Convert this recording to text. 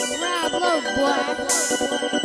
Rob Low Boy.